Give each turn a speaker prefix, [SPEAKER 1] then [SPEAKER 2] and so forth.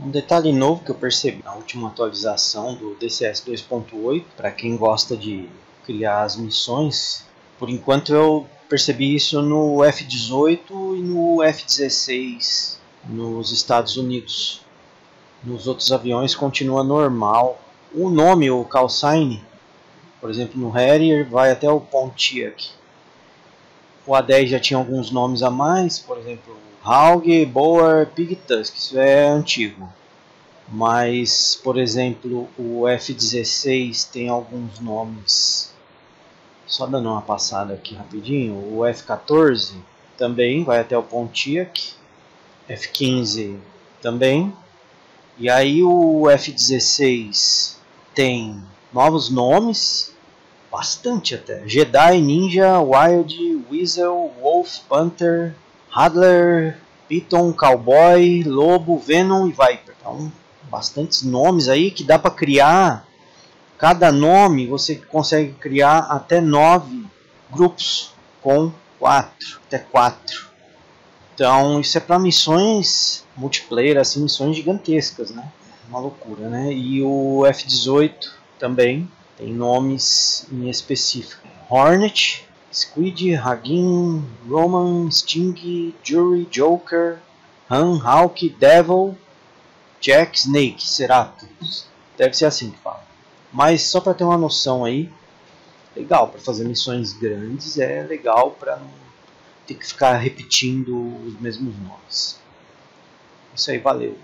[SPEAKER 1] Um detalhe novo que eu percebi na última atualização do DCS 2.8, para quem gosta de criar as missões, por enquanto eu percebi isso no F-18 e no F-16 nos Estados Unidos. Nos outros aviões continua normal. O nome, o call sign, por exemplo no Harrier vai até o Pontiac. O A10 já tinha alguns nomes a mais, por exemplo Haug, Boer, Pig Tusk, isso é antigo. Mas, por exemplo, o F-16 tem alguns nomes. Só dando uma passada aqui rapidinho. O F-14 também vai até o Pontiac. F-15 também. E aí o F-16 tem novos nomes, bastante até. Jedi, Ninja, Wild, Weasel, Wolf, Panther, Hadler, Python, Cowboy, Lobo, Venom e Viper. Então, bastantes nomes aí que dá para criar. Cada nome você consegue criar até nove grupos com quatro, até quatro. Então, isso é para missões multiplayer, assim, missões gigantescas, né? Uma loucura, né? E o F-18 também tem nomes em específico. Hornet, Squid, Hagin, Roman, Sting, Jury, Joker, Han, Hawk, Devil, Jack, Snake, Ceratus. Deve ser assim que fala. Mas só para ter uma noção aí, legal para fazer missões grandes, é legal para não ter que ficar repetindo os mesmos nomes. Isso aí, valeu.